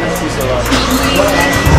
Merci, ça va.